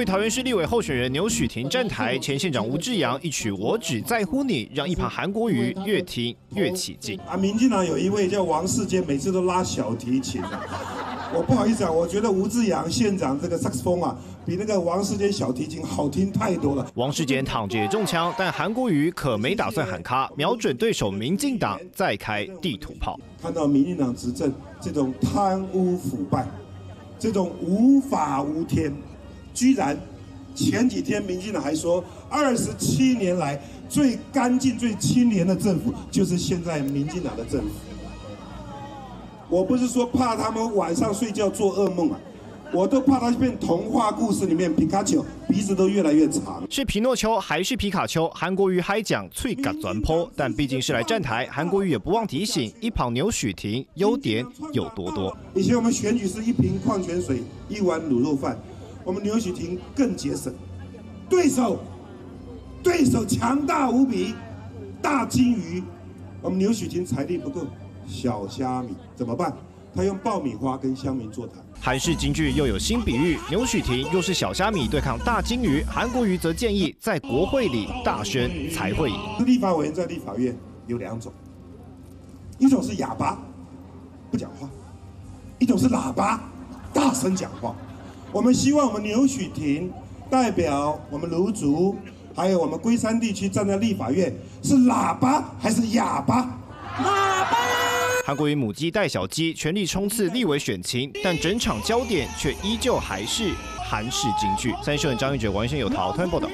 为桃园市立委候选人牛许婷站台，前县长吴志阳一曲《我只在乎你》，让一旁韩国瑜越听越起劲。啊，民进党有一位叫王世坚，每次都拉小提琴啊。我不好意思啊，我觉得吴志阳县长这个萨克斯风啊，比那个王世坚小提琴好听太多了。王世坚躺着也中枪，但韩国瑜可没打算喊卡，瞄准对手民进党再开地图炮。看到民进党执政这种贪污腐败，这种无法无天。居然，前几天民进党还说，二十七年来最干净、最清廉的政府就是现在民进党的政府。我不是说怕他们晚上睡觉做噩梦啊，我都怕他变童话故事里面皮卡丘鼻子都越来越长。是皮诺丘还是皮卡丘？韩国瑜还讲脆嘎钻坡，但毕竟是来站台，韩国瑜也不忘提醒一旁牛许婷优点有多多。以前我们选举是一瓶矿泉水，一碗卤肉饭。我们刘许婷更节省，对手对手强大无比，大金鱼，我们刘许婷财力不够，小虾米怎么办？他用爆米花跟乡民座谈。韩式京剧又有新比喻，牛许婷又是小虾米对抗大金鱼，韩国瑜则建议在国会里大宣才会赢。立法委员在立法院有两种，一种是哑巴不讲话，一种是喇叭大声讲话。我们希望我们牛许婷代表我们卢竹，还有我们龟山地区站在立法院，是喇叭还是哑巴？喇叭。韩国瑜母鸡带小鸡，全力冲刺立委选情，但整场焦点却依旧还是韩式京剧。三秀人张玉哲、王先有桃，团报道。